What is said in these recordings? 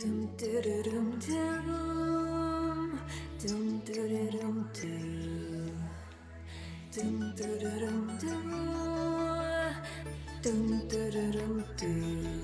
Doom dum. Dum dum doom dum dum. Dum. doom doom doom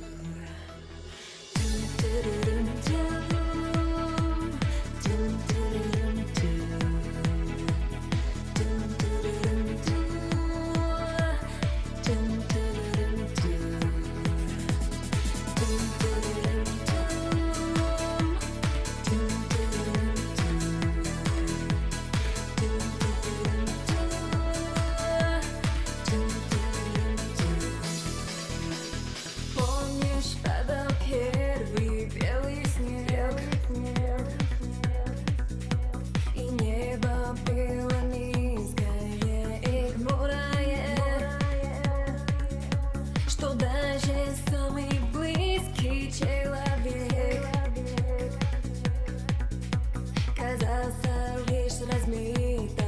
глаза, соврешь, размыто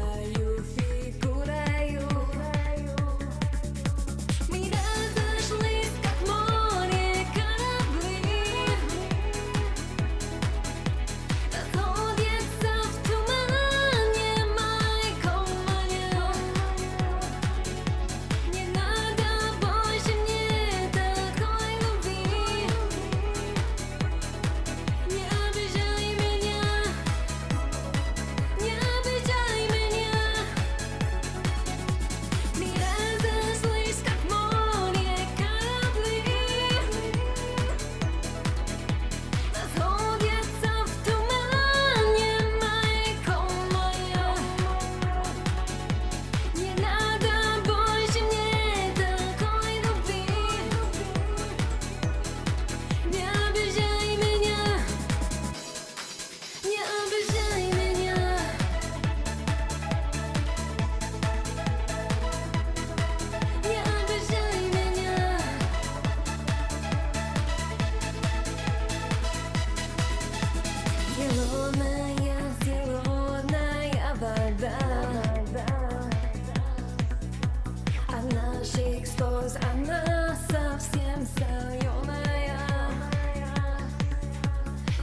наших слез Она совсем соленая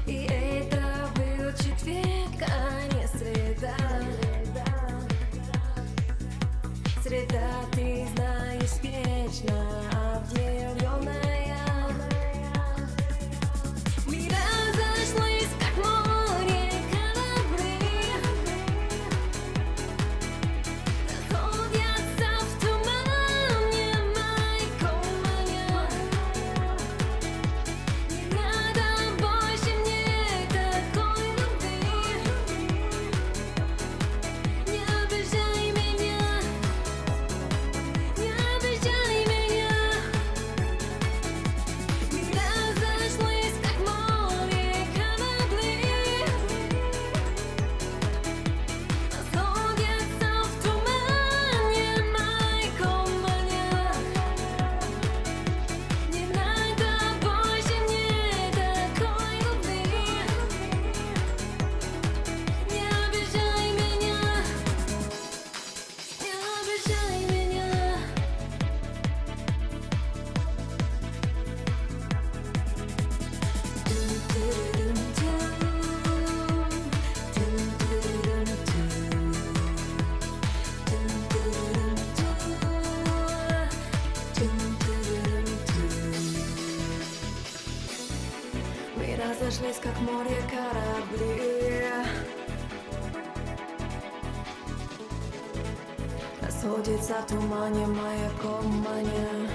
И это был четверг, а не среда. Среда. разошлись, как море корабли. Расходится в тумане маяком мания